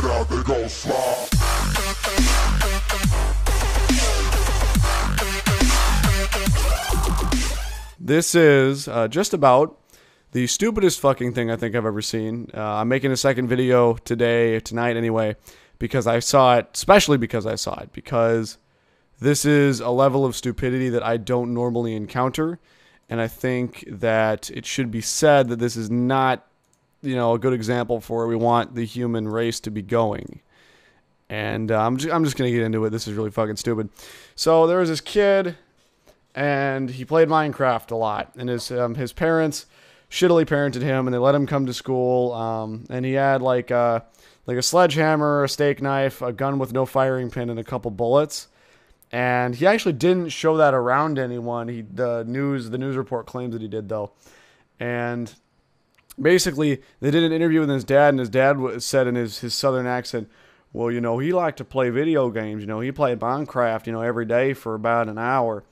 out, they go slide. This is uh, just about the stupidest fucking thing I think I've ever seen. Uh, I'm making a second video today, tonight anyway, because I saw it, especially because I saw it, because this is a level of stupidity that I don't normally encounter. And I think that it should be said that this is not, you know, a good example for where we want the human race to be going. And uh, I'm, just, I'm just to get into it. This is really fucking stupid. So there was this kid and he played Minecraft a lot. And his um, his parents shittily parented him, and they let him come to school. Um, and he had like a like a sledgehammer, a steak knife, a gun with no firing pin, and a couple bullets. And he actually didn't show that around anyone. He the news the news report claims that he did though. And basically, they did an interview with his dad, and his dad said in his his southern accent. Well, you know, he liked to play video games. You know, he played Minecraft, you know, every day for about an hour.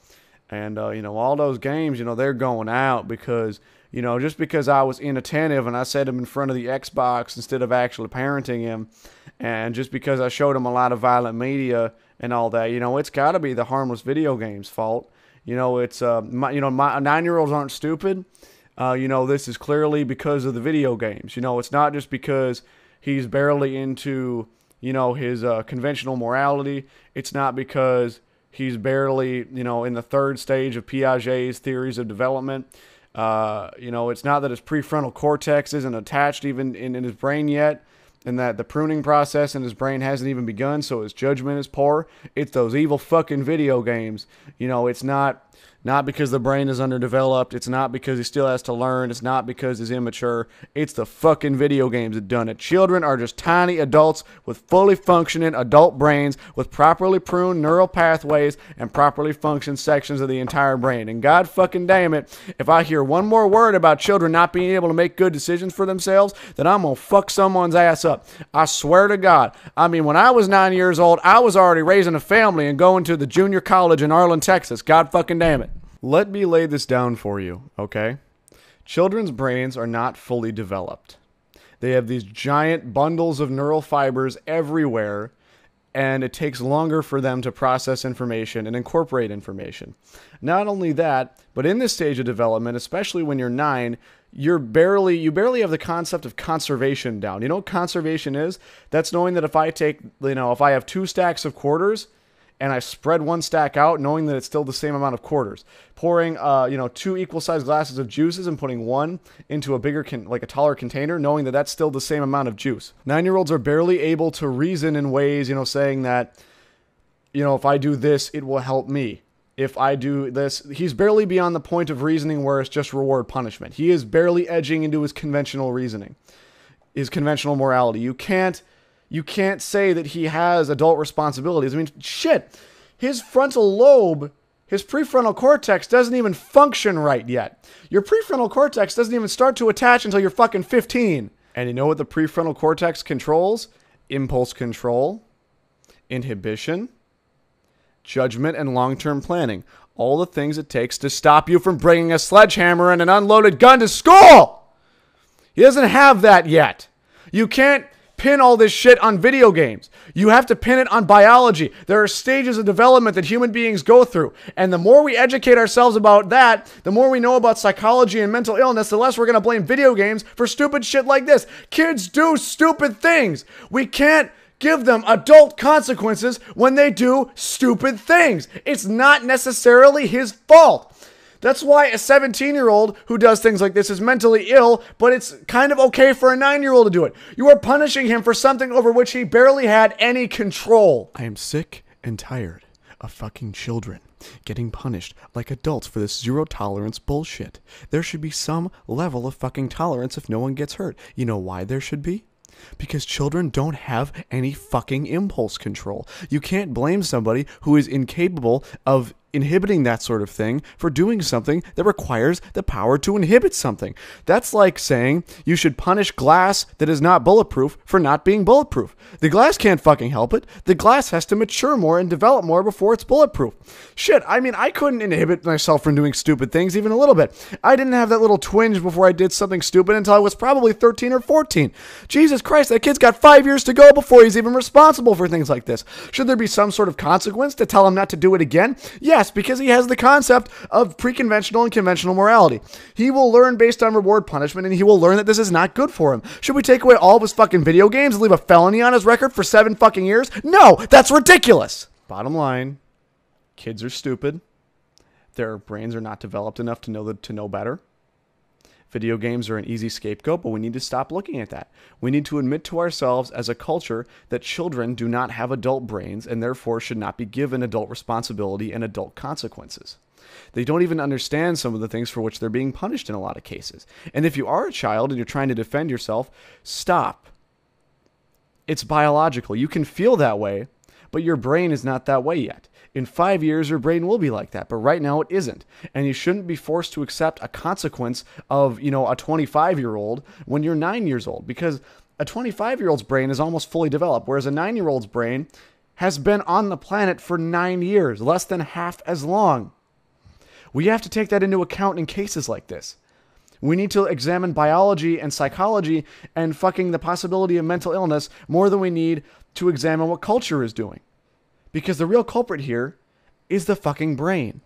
And uh, you know, all those games, you know, they're going out because you know, just because I was inattentive and I set him in front of the Xbox instead of actually parenting him, and just because I showed him a lot of violent media and all that, you know, it's got to be the harmless video games' fault. You know, it's uh, my, you know, my nine-year-olds aren't stupid. Uh, you know, this is clearly because of the video games. You know, it's not just because he's barely into, you know, his uh, conventional morality. It's not because he's barely, you know, in the third stage of Piaget's theories of development. Uh, you know, it's not that his prefrontal cortex isn't attached even in, in his brain yet, and that the pruning process in his brain hasn't even begun, so his judgment is poor. It's those evil fucking video games. You know, it's not not because the brain is underdeveloped. It's not because he still has to learn. It's not because he's immature. It's the fucking video games that done it. Children are just tiny adults with fully functioning adult brains with properly pruned neural pathways and properly functioned sections of the entire brain. And God fucking damn it, if I hear one more word about children not being able to make good decisions for themselves, then I'm gonna fuck someone's ass up. I swear to God. I mean, when I was nine years old, I was already raising a family and going to the junior college in Arlen, Texas. God fucking damn it. Let me lay this down for you, okay? Children's brains are not fully developed. They have these giant bundles of neural fibers everywhere, and it takes longer for them to process information and incorporate information. Not only that, but in this stage of development, especially when you're nine, you're barely you barely have the concept of conservation down. You know what conservation is? That's knowing that if I take you know if I have two stacks of quarters and I spread one stack out, knowing that it's still the same amount of quarters. Pouring, uh, you know, two equal sized glasses of juices and putting one into a bigger, con- like a taller container, knowing that that's still the same amount of juice. Nine year olds are barely able to reason in ways, you know, saying that, you know, if I do this, it will help me. If I do this, he's barely beyond the point of reasoning where it's just reward punishment. He is barely edging into his conventional reasoning, his conventional morality. You can't you can't say that he has adult responsibilities. I mean, shit, his frontal lobe, his prefrontal cortex doesn't even function right yet. Your prefrontal cortex doesn't even start to attach until you're fucking 15. And you know what the prefrontal cortex controls? Impulse control, inhibition, judgment, and long term planning. All the things it takes to stop you from bringing a sledgehammer and an unloaded gun to school. He doesn't have that yet. You can't pin all this shit on video games. You have to pin it on biology. There are stages of development that human beings go through. And the more we educate ourselves about that, the more we know about psychology and mental illness, the less we're going to blame video games for stupid shit like this. Kids do stupid things. We can't give them adult consequences when they do stupid things. It's not necessarily his fault. That's why a 17 year old who does things like this is mentally ill, but it's kind of okay for a 9 year old to do it. You are punishing him for something over which he barely had any control. I am sick and tired of fucking children getting punished like adults for this zero tolerance bullshit. There should be some level of fucking tolerance if no one gets hurt. You know why there should be? Because children don't have any fucking impulse control. You can't blame somebody who is incapable of inhibiting that sort of thing for doing something that requires the power to inhibit something. That's like saying you should punish glass that is not bulletproof for not being bulletproof. The glass can't fucking help it. The glass has to mature more and develop more before it's bulletproof. Shit, I mean, I couldn't inhibit myself from doing stupid things even a little bit. I didn't have that little twinge before I did something stupid until I was probably 13 or 14. Jesus Christ, that kid's got five years to go before he's even responsible for things like this. Should there be some sort of consequence to tell him not to do it again? Yes, because he has the concept of pre-conventional and conventional morality. He will learn based on reward punishment and he will learn that this is not good for him. Should we take away all of his fucking video games and leave a felony on his record for seven fucking years? No, that's ridiculous. Bottom line, kids are stupid. Their brains are not developed enough to know that, to know better. Video games are an easy scapegoat, but we need to stop looking at that. We need to admit to ourselves as a culture that children do not have adult brains and therefore should not be given adult responsibility and adult consequences. They don't even understand some of the things for which they're being punished in a lot of cases. And if you are a child and you're trying to defend yourself, stop. It's biological. You can feel that way, but your brain is not that way yet. In five years, your brain will be like that, but right now it isn't. And you shouldn't be forced to accept a consequence of, you know, a 25 year old when you're nine years old, because a 25 year old's brain is almost fully developed, whereas a nine year old's brain has been on the planet for nine years, less than half as long. We have to take that into account in cases like this. We need to examine biology and psychology and fucking the possibility of mental illness more than we need to examine what culture is doing. Because the real culprit here is the fucking brain.